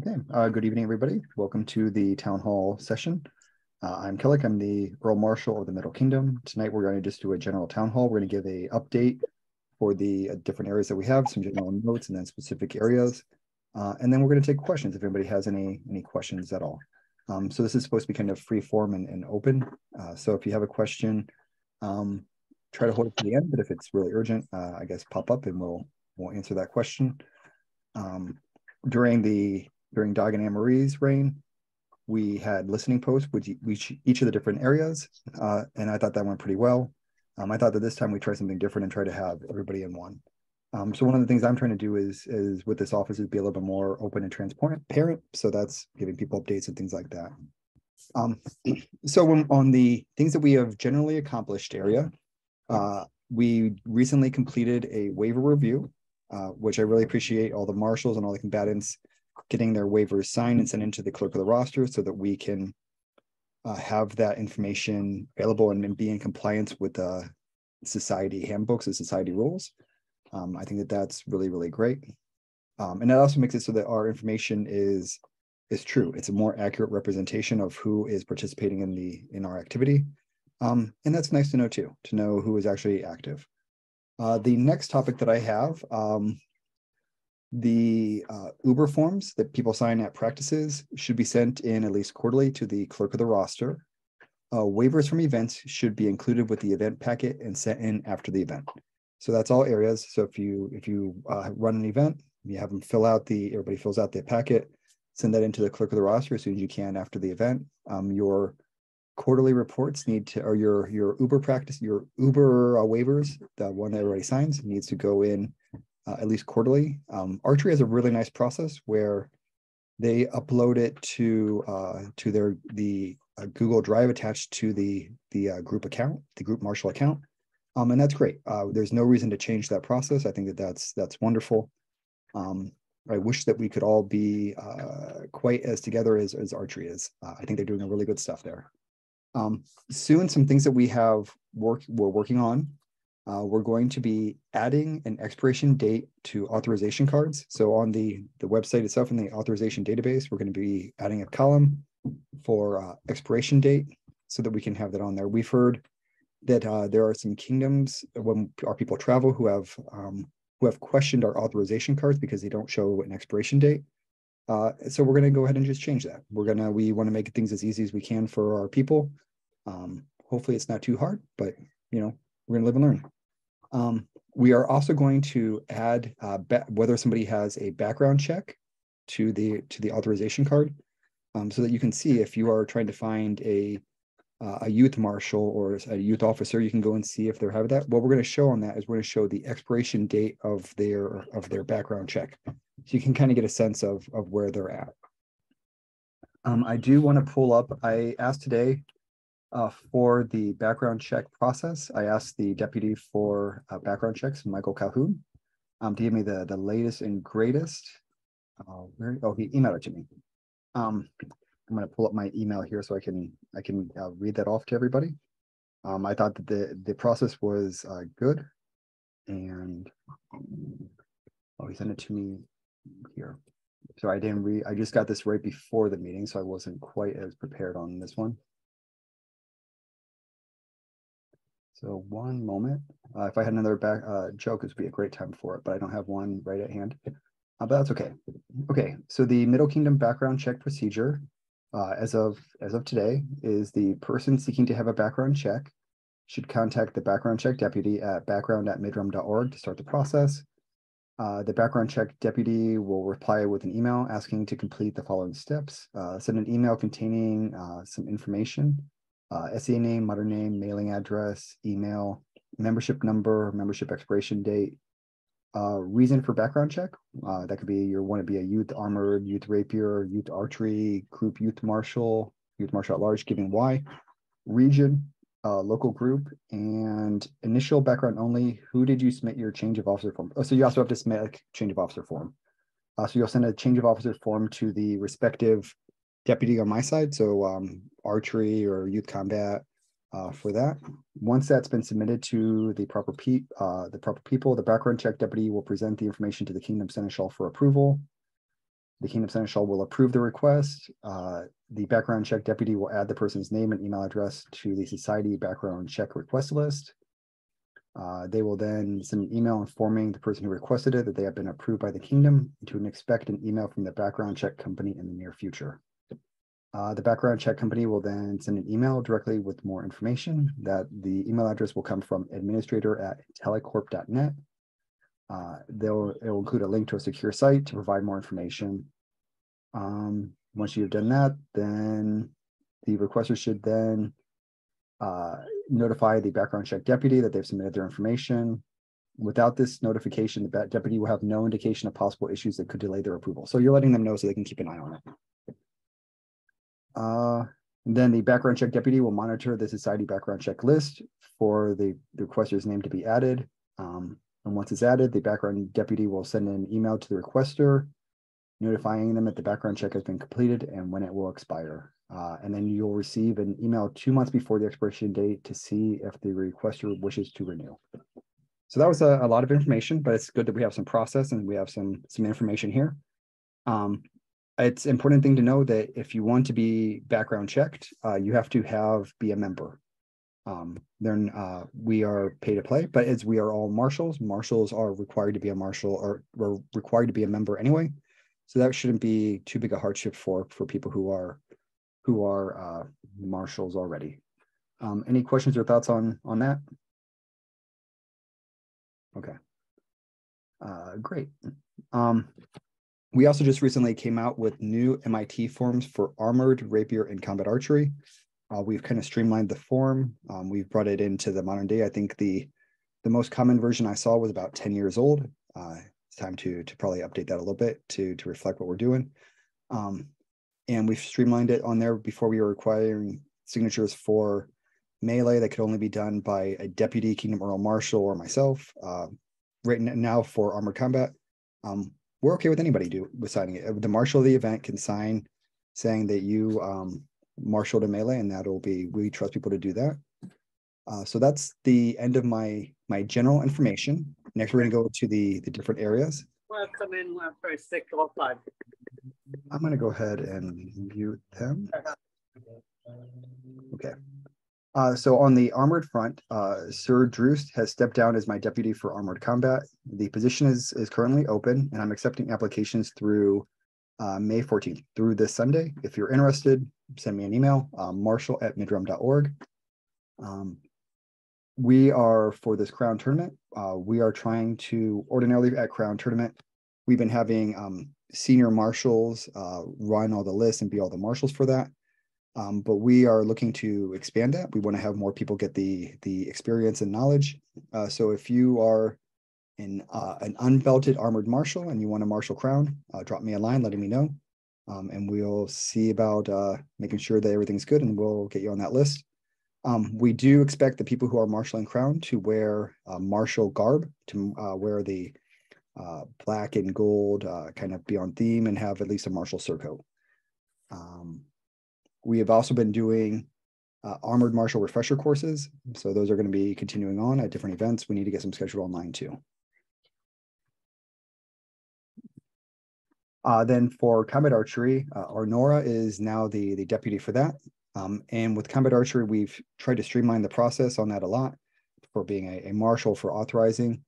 Okay, uh, good evening, everybody. Welcome to the town hall session. Uh, I'm Kellick. I'm the Earl Marshal of the Middle Kingdom. Tonight, we're going to just do a general town hall. We're going to give a update for the uh, different areas that we have, some general notes, and then specific areas. Uh, and then we're going to take questions if anybody has any any questions at all. Um, so this is supposed to be kind of free form and, and open. Uh, so if you have a question, um, try to hold it to the end. But if it's really urgent, uh, I guess pop up and we'll we'll answer that question. Um, during the during Dog and Anne Marie's reign, we had listening posts with each, of the different areas, uh, and I thought that went pretty well. Um, I thought that this time we try something different and try to have everybody in one. Um, so one of the things I'm trying to do is is with this office is be a little bit more open and transparent. Parent, so that's giving people updates and things like that. Um, so when, on the things that we have generally accomplished area, uh, we recently completed a waiver review, uh, which I really appreciate all the marshals and all the combatants getting their waivers signed and sent into the clerk of the roster so that we can uh, have that information available and, and, be in compliance with the society handbooks and society rules. Um, I think that that's really, really great. Um, and that also makes it so that our information is is true. It's a more accurate representation of who is participating in the in our activity. Um, and that's nice to know too, to know who is actually active. Uh, the next topic that I have um, the uh, Uber forms that people sign at practices should be sent in at least quarterly to the clerk of the roster. Uh, waivers from events should be included with the event packet and sent in after the event. So that's all areas. So if you if you uh, run an event, you have them fill out the everybody fills out the packet, send that into the clerk of the roster as soon as you can after the event. Um, your quarterly reports need to, or your your Uber practice, your Uber uh, waivers, the one that everybody signs needs to go in uh, at least quarterly. Um, Archery has a really nice process where they upload it to uh, to their the uh, Google Drive attached to the the uh, group account, the group Marshall account, um, and that's great. Uh, there's no reason to change that process. I think that that's that's wonderful. Um, I wish that we could all be quite as together as, as Archery is. I think they're doing a really good stuff there. Um, soon, some things that we have work we're working on uh, we're going to be adding an expiration date to authorization cards. So on the, the website itself in the authorization database, we're going to be adding a column for uh, expiration date so that we can have that on there. We've heard that uh, there are some kingdoms when our people travel who have um, who have questioned our authorization cards because they don't show an expiration date. Uh, so we're going to go ahead and just change that. We're gonna we want to make things as easy as we can for our people. Um, hopefully, it's not too hard, but you know we're going to live and learn. Um, we are also going to add uh, whether somebody has a background check to the to the authorization card, um, so that you can see if you are trying to find a uh, a youth marshal or a youth officer, you can go and see if they're having that. What we're going to show on that is we're going to show the expiration date of their of their background check, so you can kind of get a sense of of where they're at. Um, I do want to pull up. I asked today uh, for the background check process, I asked the deputy for uh, background checks, Michael Calhoun, um, to give me the, the latest and greatest. Uh, where, oh, he emailed it to me. Um, I'm going to pull up my email here so I can I can uh, read that off to everybody. Um, I thought that the the process was uh, good, and oh, he sent it to me here. So I didn't read. I just got this right before the meeting, so I wasn't quite as prepared on this one. So one moment. Uh, if I had another back uh, joke, this would be a great time for it, but I don't have one right at hand. Uh, but that's okay. Okay, so the Middle Kingdom background check procedure, uh, as of as of today, is the person seeking to have a background check should contact the background check deputy at background at midrealm.org to start the process. Uh, the background check deputy will reply with an email asking to complete the following steps. Uh, send an email containing uh, some information uh, SCA name, mother name, mailing address, email, membership number, membership expiration date, uh, reason for background check. Uh, that could be you want to be a youth armored, youth rapier, youth archery, group youth marshal, youth marshal at large, giving why, region, uh, local group, and initial background only. Who did you submit your change of officer form? Oh, so you also have to submit a change of officer form. Uh, so you'll send a change of officer form to the respective deputy on my side. So um, archery or youth combat uh, for that. Once that's been submitted to the proper pe- uh, the proper people, the background check deputy will present the information to the Kingdom Seneschal for approval. The Kingdom Seneschal will approve the request. Uh, the background check deputy will add the person's name and email address to the society background check request list. Uh, they will then send an email informing the person who requested it that they have been approved by the kingdom and to expect an email from the background check company in the near future. Uh, the background check company will then send an email directly with more information that the email address will come from administrator at telecorp.net. Uh, they'll, it will include a link to a secure site to provide more information. Um, once you've done that, then the requester should then uh, notify the background check deputy that they've submitted their information. Without this notification, the deputy will have no indication of possible issues that could delay their approval. So you're letting them know so they can keep an eye on it. Uh, then the background check deputy will monitor the society background check list for the, the requester's name to be added. Um, and once it's added, the background deputy will send an email to the requester notifying them that the background check has been completed and when it will expire. Uh, and then you'll receive an email two months before the expiration date to see if the requester wishes to renew. So that was a, a, lot of information, but it's good that we have some process and we have some some information here. Um, it's important thing to know that if you want to be background checked, uh, you have to have be a member. Um, then uh, we are pay to play, but as we are all marshals, marshals are required to be a marshal or, or required to be a member anyway. So that shouldn't be too big a hardship for for people who are who are uh, marshals already. Um, any questions or thoughts on on that? Okay, uh, great. Um, we also just recently came out with new MIT forms for armored, rapier, and combat archery. Uh, we've kind of streamlined the form. Um, we've brought it into the modern day. I think the the most common version I saw was about 10 years old. Uh, it's time to to probably update that a little bit to to reflect what we're doing. Um, and we've streamlined it on there before we were requiring signatures for melee that could only be done by a deputy kingdom earl marshal or myself uh, right now for armored combat um, we're okay with anybody do with signing it. The marshal of the event can sign saying that you um, marshaled a melee and that'll be we trust people to do that. Uh, so that's the end of my my general information. Next we're going to go to the the different areas. Welcome in for six or five? I'm going to go ahead and mute them. Okay. Uh, so on the armored front, uh, Sir Droost has stepped down as my deputy for armored combat. The position is is currently open, and I'm accepting applications through uh, May 14th, through this Sunday. If you're interested, send me an email, um, marshall at midrealm.org. Um, we are, for this Crown tournament, uh, we are trying to, ordinarily at Crown tournament, we've been having um, senior marshals uh, run all the lists and be all the marshals for that. Um, but we are looking to expand that. We want to have more people get the the experience and knowledge. Uh, so if you are in uh, an unbelted armored marshal and you want a marshal crown, uh, drop me a line letting me know, um, and we'll see about uh, making sure that everything's good, and we'll get you on that list. Um, we do expect the people who are marshaling crown to wear uh, marshal garb, to wear the uh, black and gold, uh, kind of be on theme and have at least a marshal surcoat. Um, we have also been doing uh, armored marshal refresher courses. So those are going to be continuing on at different events. We need to get some scheduled online too. Uh, then for combat archery, uh, Nora is now the, the deputy for that. Um, and with combat archery, we've tried to streamline the process on that a lot for being a, a marshal for authorizing.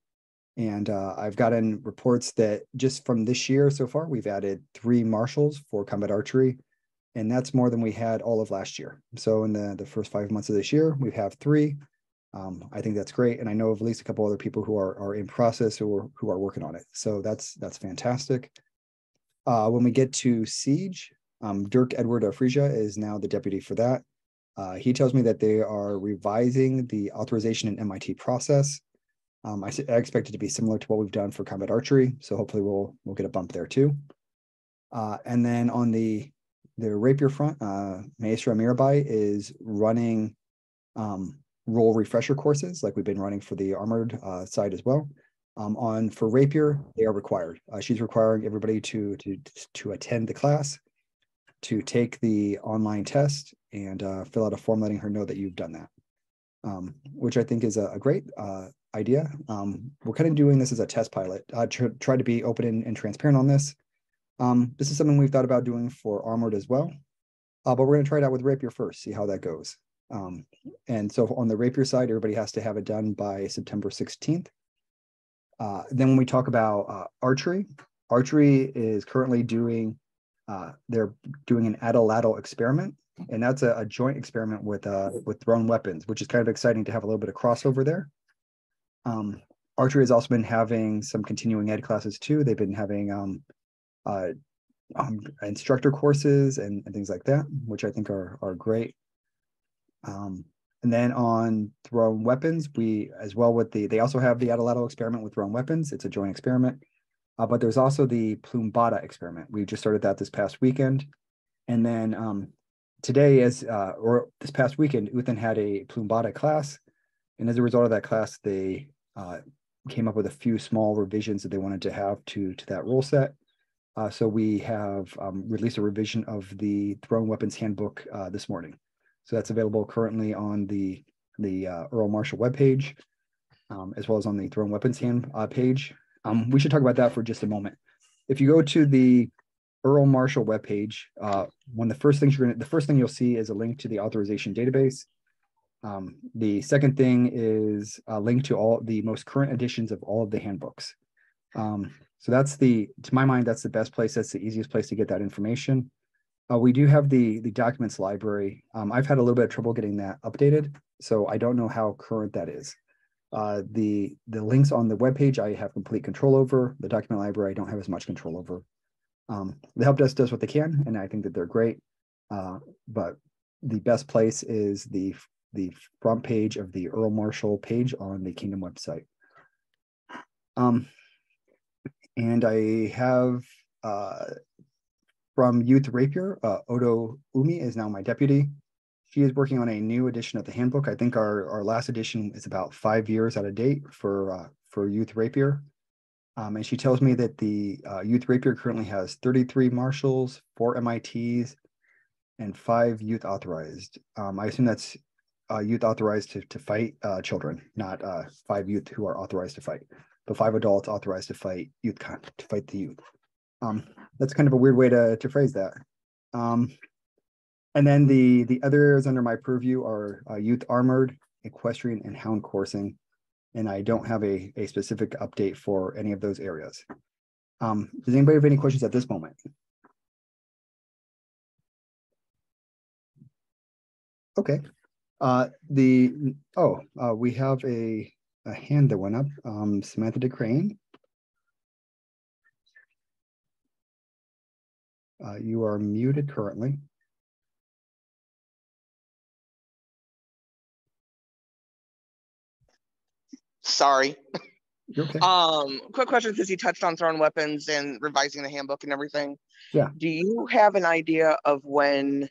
And uh, I've gotten reports that just from this year so far, we've added three marshals for combat archery, and that's more than we had all of last year. So in the, the first five months of this year, we have three. Um, I think that's great, and I know of at least a couple other people who are are in process are who are working on it. So that's that's fantastic. Uh, when we get to siege, um, Dirk Edward Frisia is now the deputy for that. Uh, he tells me that they are revising the authorization and MIT process. Um, I, I, expect it to be similar to what we've done for combat archery, so hopefully we'll we'll get a bump there too. Uh, and then on the the rapier front, uh, Maestro Mirabai is running um, role refresher courses like we've been running for the armored uh, side as well. Um, on for rapier, they are required. Uh, she's requiring everybody to to to attend the class, to take the online test, and uh, fill out a form letting her know that you've done that. um, which I think is a, a great uh, idea. Um, we're kind of doing this as a test pilot, uh, tr try to be open and, and transparent on this. Um, this is something we've thought about doing for Armored as well, uh, but we're going to try it out with Rapier first, see how that goes. Um, and so on the Rapier side, everybody has to have it done by September 16th. Uh, then when we talk about uh, archery, archery is currently doing, uh, they're doing an atlatl experiment, and that's a, a joint experiment with uh, with thrown weapons, which is kind of exciting to have a little bit of crossover there. Um, archery has also been having some continuing ed classes too. They've been having um, uh, um, instructor courses and, and, things like that, which I think are are great. Um, and then on thrown weapons, we as well with the they also have the atlatl experiment with thrown weapons. It's a joint experiment, uh, but there's also the Plumbata experiment. We just started that this past weekend, and then um, today, as uh, or this past weekend, Uthan had a Plumbata class, and as a result of that class, they uh, came up with a few small revisions that they wanted to have to to that rule set. Uh, so we have um, released a revision of the Thrown Weapons Handbook uh, this morning. So that's available currently on the the uh, Earl Marshal webpage, um, as well as on the Thrown Weapons Hand uh, page. Um, we should talk about that for just a moment. If you go to the Earl Marshal webpage, uh, one of the first things you're gonna the first thing you'll see is a link to the authorization database. Um, the second thing is a link to all the most current editions of all of the handbooks. Um, so that's the, to my mind, that's the best place. That's the easiest place to get that information. Uh, we do have the the documents library. Um, I've had a little bit of trouble getting that updated, so I don't know how current that is. Uh, the the links on the web page I have complete control over. The document library I don't have as much control over. Um, the help desk does what they can, and I think that they're great. Uh, but the best place is the the front page of the Earl Marshal page on the Kingdom website. Um, and I have uh, from Youth Rapier, uh, Odo Umi is now my deputy. She is working on a new edition of the handbook. I think our, our last edition is about five years out of date for uh, for Youth Rapier. Um, and she tells me that the uh, Youth Rapier currently has 33 marshals, four MITs, and five youth authorized. Um, I assume that's uh, youth authorized to, to fight uh, children, not five youth who are authorized to fight, but five adults authorized to fight youth con- to fight the youth. Um, that's kind of a weird way to, to phrase that. Um, and then the the other areas under my purview are uh, youth armored, equestrian, and hound coursing. And I don't have a, a specific update for any of those areas. Um, does anybody have any questions at this moment? Okay. Uh, the oh, uh, we have a a hand that went up. Um, Samantha DeCrane. Uh, you are muted currently. Sorry. Okay. Um, quick question since you touched on throwing weapons and revising the handbook and everything. Yeah. Do you have an idea of when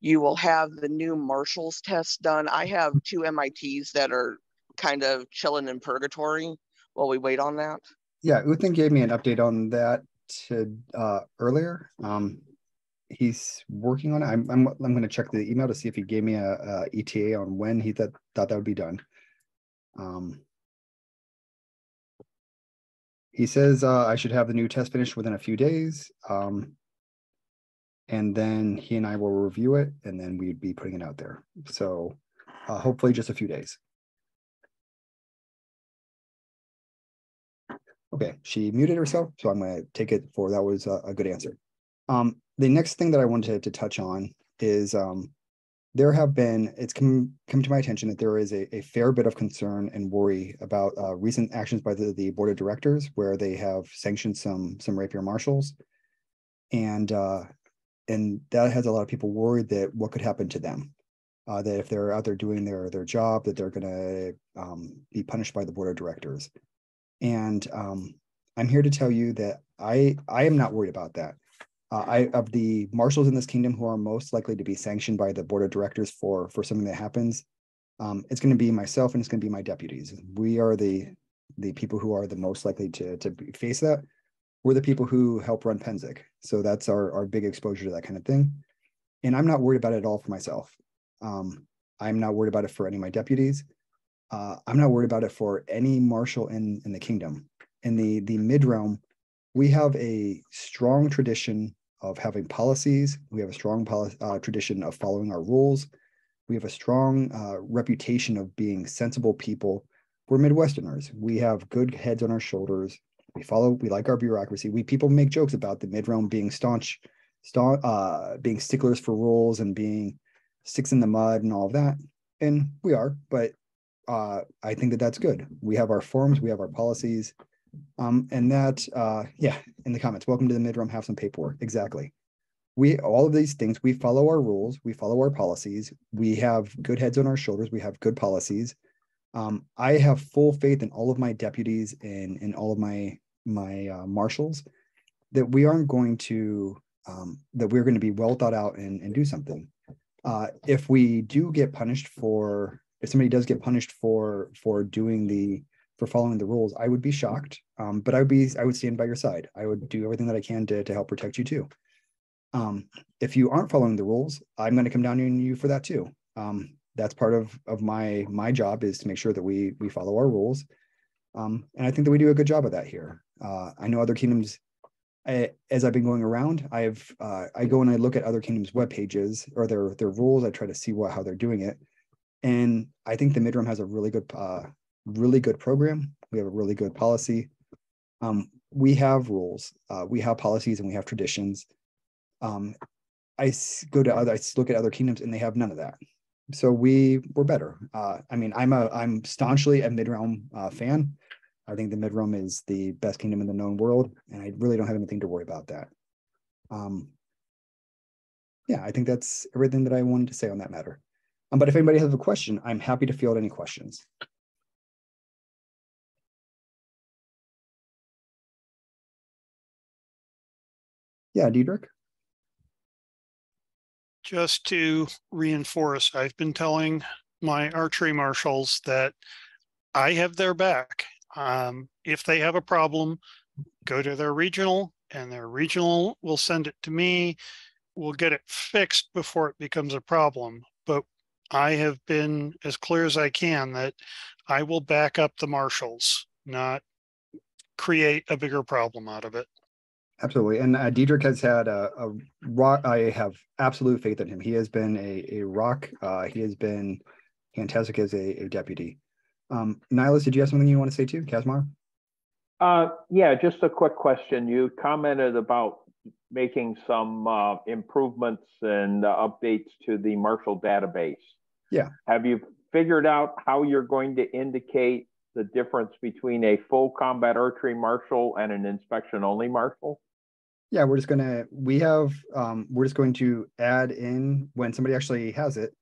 you will have the new marshals test done? I have two MITs that are kind of chilling in purgatory while we wait on that. Yeah, Uthan gave me an update on that to uh, earlier. Um, he's working on it. I'm I'm, I'm going to check the email to see if he gave me a, a ETA on when he thought thought that would be done. Um, he says uh, I should have the new test finished within a few days. Um, and then he and I will review it, and then we'd be putting it out there. So uh, hopefully, just a few days. Okay, she muted herself, so I'm going to take it for that was a, a good answer. Um, the next thing that I wanted to touch on is um, there have been, it's come, come to my attention that there is a, a fair bit of concern and worry about uh, recent actions by the, the board of directors where they have sanctioned some some rapier marshals. And uh, and that has a lot of people worried that what could happen to them. Uh, that if they're out there doing their their job, that they're going to um, be punished by the board of directors. And um, I'm here to tell you that I I am not worried about that. Uh, I of the marshals in this kingdom who are most likely to be sanctioned by the board of directors for for something that happens, um, it's going to be myself and it's going to be my deputies. We are the the people who are the most likely to to face that. We're the people who help run Pennsic, so that's our our big exposure to that kind of thing. And I'm not worried about it at all for myself. Um, I'm not worried about it for any of my deputies. Uh, I'm not worried about it for any marshal in in the kingdom. In the the mid realm, we have a strong tradition of having policies. We have a strong uh, tradition of following our rules. We have a strong uh, reputation of being sensible people. We're Midwesterners. We have good heads on our shoulders. We follow. We like our bureaucracy. We people make jokes about the mid realm being staunch, staunch, being sticklers for rules and being sticks in the mud and all of that. And we are, but uh, I think that that's good. We have our forms, we have our policies, um, and that, uh, yeah, in the comments, welcome to the mid realm. Have some paperwork. Exactly. We all of these things. We follow our rules. We follow our policies. We have good heads on our shoulders. We have good policies. Um, I have full faith in all of my deputies and in all of my my uh, marshals that we aren't going to um, that we're going to be well thought out and, and do something. Uh, if we do get punished for if somebody does get punished for for doing the for following the rules, I would be shocked. Um, but I would be I would stand by your side. I would do everything that I can to to help protect you too. Um, if you aren't following the rules, I'm going to come down on you for that too. Um, that's part of of my my job is to make sure that we we follow our rules. Um, and I think that we do a good job of that here. Uh, I know other kingdoms. I, as I've been going around, I've uh, I go and I look at other kingdoms' web pages or their their rules. I try to see what how they're doing it, and I think the Midrealm has a really good uh, really good program. We have a really good policy. Um, we have rules, uh, we have policies, and we have traditions. Um, I go to other, I look at other kingdoms, and they have none of that. So we we're better. Uh, I mean, I'm a I'm staunchly a mid realm uh, fan. I think the mid realm is the best kingdom in the known world, and I really don't have anything to worry about that. Um, yeah, I think that's everything that I wanted to say on that matter. Um, but if anybody has a question, I'm happy to field any questions. Yeah, Diedrich. Just to reinforce, I've been telling my archery marshals that I have their back. Um, if they have a problem, go to their regional and their regional will send it to me. We'll get it fixed before it becomes a problem. But I have been as clear as I can that I will back up the marshals, not create a bigger problem out of it. Absolutely. And uh, Diedrich has had a, a, rock. I have absolute faith in him. He has been a, a rock. Uh, he has been fantastic as a, a deputy. Um, Nihilus, did you have something you want to say too, Kazmar? Uh, yeah, just a quick question. You commented about making some uh, improvements and uh, updates to the Marshal database. Yeah. Have you figured out how you're going to indicate the difference between a full combat archery marshal and an inspection only marshal? Yeah, we're just gonna we have um, we're just going to add in when somebody actually has it,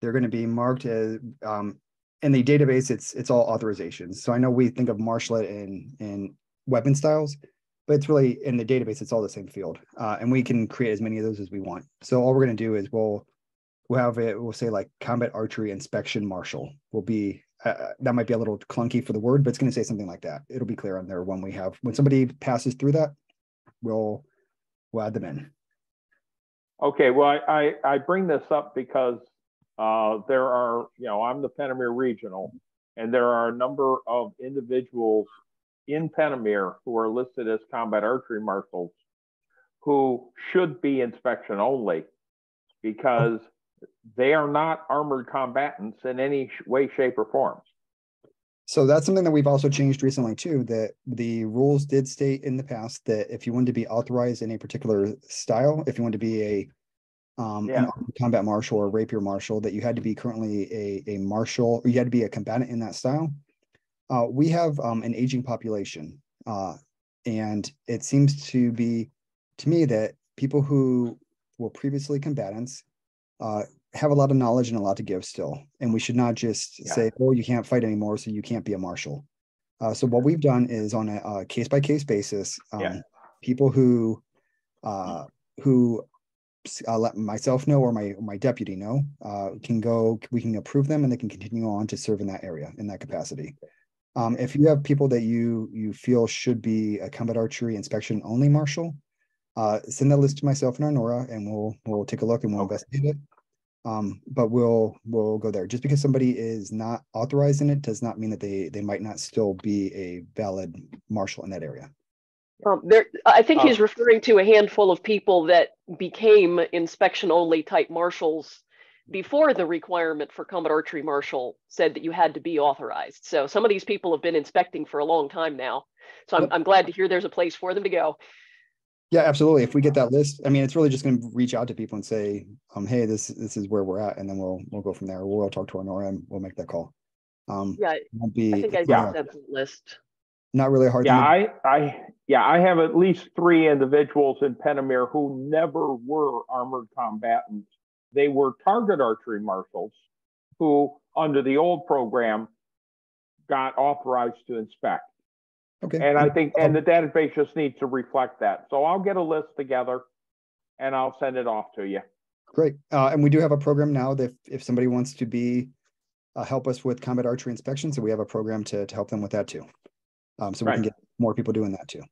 they're going to be marked as um, in the database. It's it's all authorizations. So I know we think of marshallate in in weapon styles, but it's really in the database. It's all the same field, uh, and we can create as many of those as we want. So all we're going to do is we'll we'll have it. We'll say like combat archery inspection marshal will be uh, that might be a little clunky for the word, but it's going to say something like that. It'll be clear on there when we have when somebody passes through that, we'll we'll add them in. Okay, well, I I, I bring this up because uh, there are you know I'm the Pentamere Regional, and there are a number of individuals in Pentamere who are listed as combat archery marshals who should be inspection only because they are not armored combatants in any way, shape, or form. So that's something that we've also changed recently too. That the rules did state in the past that if you wanted to be authorized in a particular style, if you wanted to be a um, yeah. an combat marshal or rapier marshal, that you had to be currently a a marshal or you had to be a combatant in that style. Uh, we have um, an aging population, uh, and it seems to be to me that people who were previously combatants uh, have a lot of knowledge and a lot to give still. And we should not just yeah. say, oh, you can't fight anymore, so you can't be a marshal. Uh, so what we've done is on a case by case basis, um, yeah. people who uh, who uh, let myself know or my my deputy know uh, can go. We can approve them, and they can continue on to serve in that area in that capacity. Um, if you have people that you you feel should be a combat archery inspection only marshal, uh, send that list to myself and Arnora, and we'll we'll take a look and we'll okay. investigate it. Um, but we'll, we'll go there. Just because somebody is not authorized in it does not mean that they, they might not still be a valid marshal in that area. Um, there, I think he's Oh. referring to a handful of people that became inspection only type marshals before the requirement for combat archery marshal said that you had to be authorized. So some of these people have been inspecting for a long time now. So I'm, Yep. I'm glad to hear there's a place for them to go. Yeah, absolutely. If we get that list, I mean, it's really just gonna reach out to people and say, um, hey, this, this is where we're at, and then we'll, we'll go from there. We'll talk to our NORM, we'll make that call. Um, Yeah, it won't be, I think I it's did not, send the list. not really a hard. Yeah, thing to- I, I, yeah, I have at least three individuals in Pentamere who never were armored combatants. They were target archery marshals who, under the old program, got authorized to inspect. Okay. And I think, and the database just needs to reflect that. So I'll get a list together and I'll send it off to you. Great. Uh, and we do have a program now that if- if somebody wants to be, uh, help us with combat archery inspection, so we have a program to, to help them with that too. Um, so we can get more people doing that too.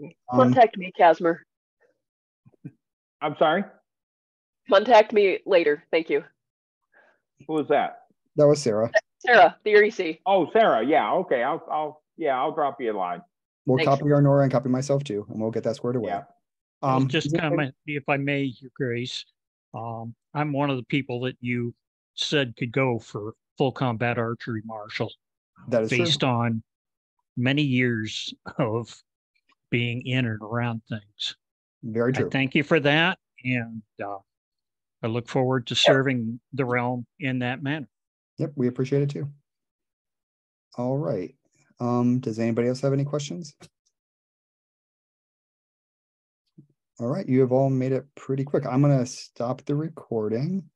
Um, Contact me, Casmer. I'm sorry, Contact me later. Thank you. who was that? that was Sarah. Sarah, the E REC. Oh, Sarah, yeah, okay, I'll, I'll, yeah, I'll drop you a line. We'll Thanks. copy our Nora and copy myself too, and we'll get that squared away. Yeah. I'll Um, just is there comment, if I may, Your Grace. Um, I'm one of the people that you said could go for full combat archery marshal That is true. based on many years of being in and around things. Very I true. thank you for that and uh, I look forward to serving the realm in that manner. Yep, we appreciate it too. All right. Um, does anybody else have any questions? All right, you have all made it pretty quick. I'm gonna stop the recording.